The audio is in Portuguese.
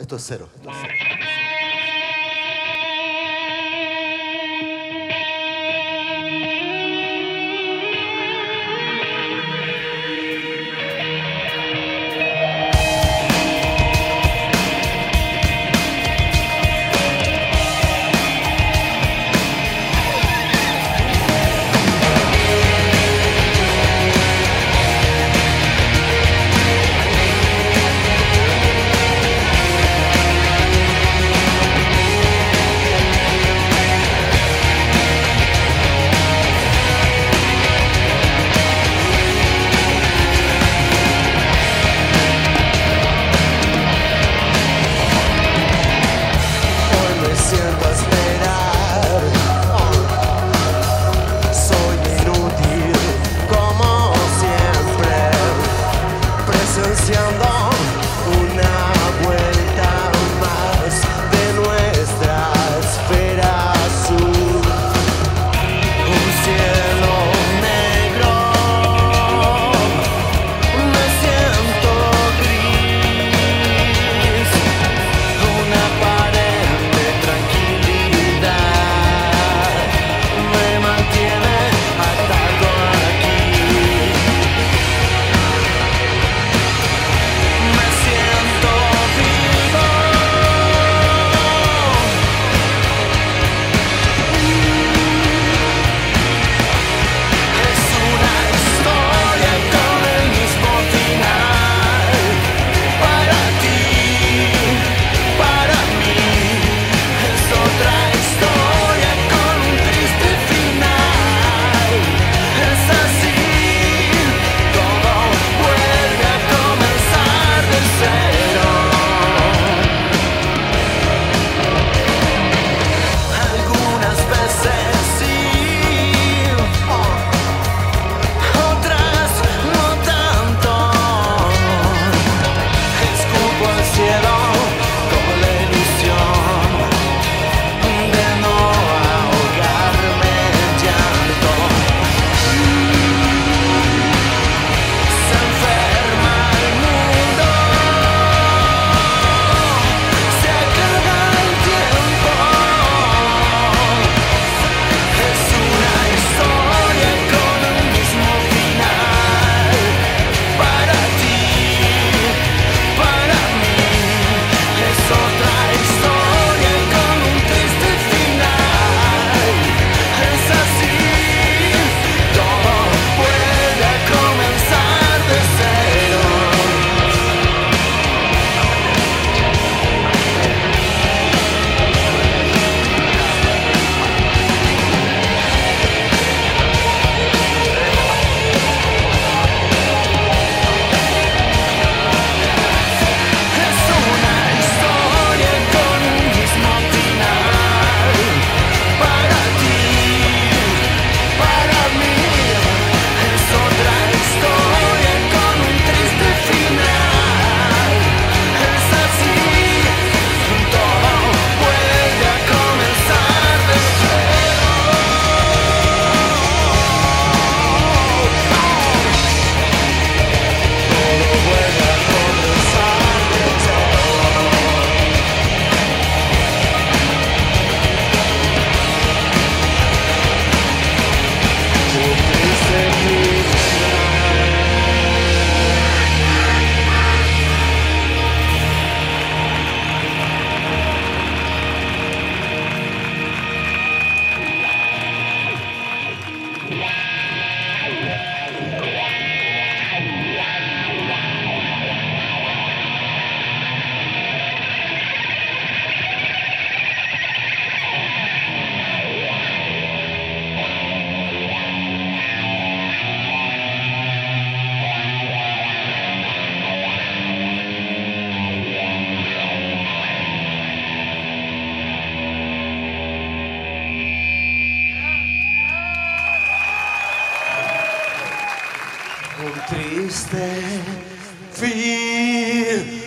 Esto es cero. Esto es cero. triste fim.